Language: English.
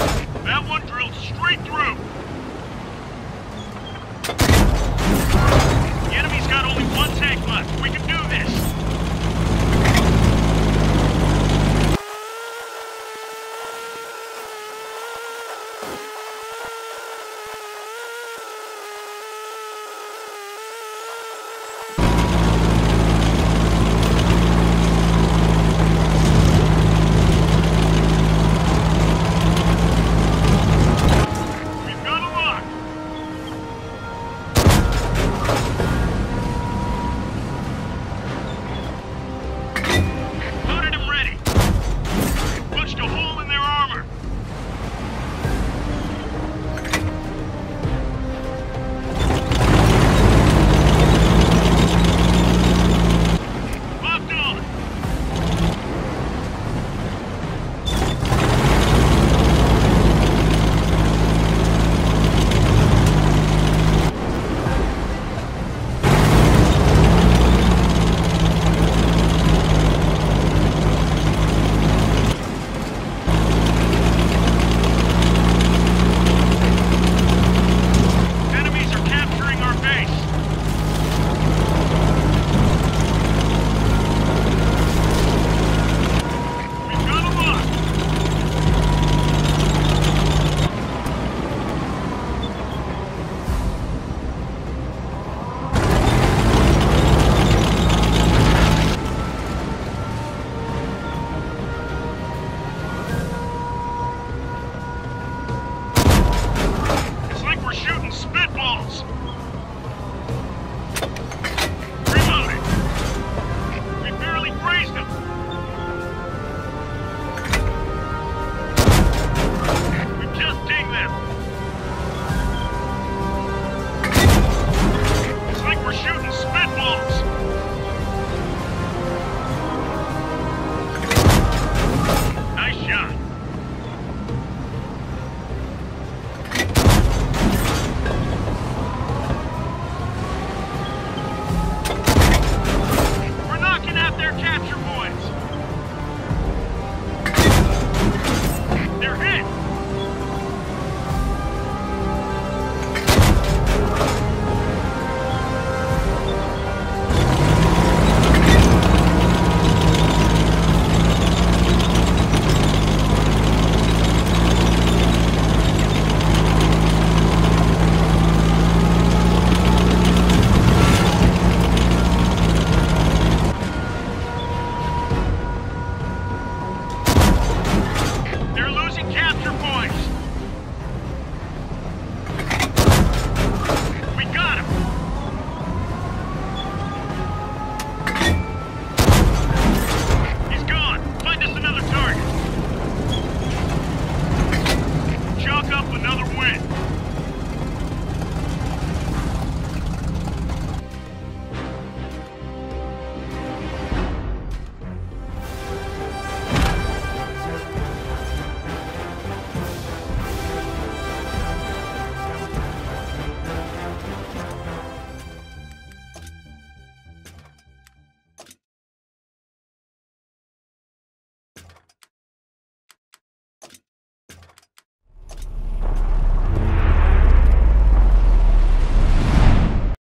That one drilled straight through. The enemy's got only one tank left. We can do this.